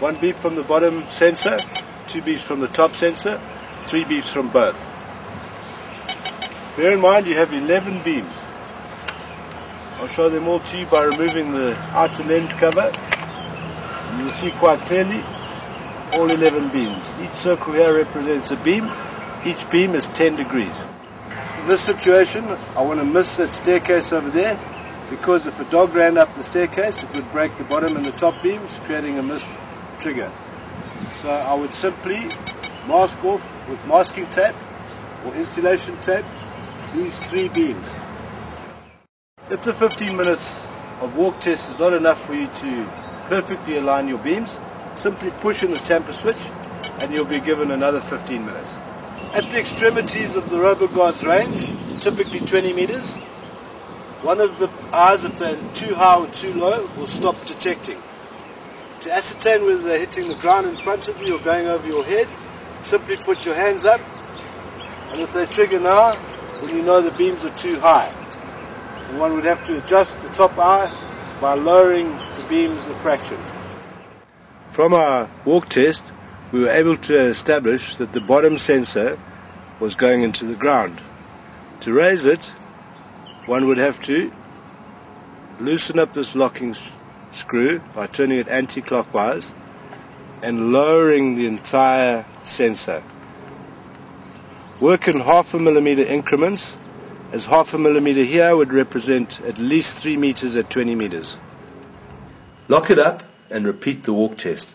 One beep from the bottom sensor, two beeps from the top sensor, three beeps from both. Bear in mind you have 11 beams. I'll show them all to you by removing the outer lens cover. You will see quite clearly all 11 beams. Each circle here represents a beam. Each beam is 10 degrees. In this situation, I want to miss that staircase over there because if a dog ran up the staircase, it would break the bottom and the top beams, creating a miss trigger. So I would simply mask off with masking tape or installation tape these three beams. If the 15 minutes of walk test is not enough for you to perfectly align your beams, simply push in the tamper switch and you'll be given another 15 minutes. At the extremities of the RoboGuard's range, typically 20 meters, one of the eyes, if they're too high or too low, will stop detecting. To ascertain whether they're hitting the ground in front of you or going over your head, simply put your hands up, and if they trigger now, then you know the beams are too high. And one would have to adjust the top eye by lowering the beams a fraction. From our walk test, we were able to establish that the bottom sensor was going into the ground. To raise it, one would have to loosen up this locking screw by turning it anti-clockwise and lowering the entire sensor. Work in half a millimeter increments as half a millimeter here would represent at least 3 meters at 20 meters. Lock it up and repeat the walk test.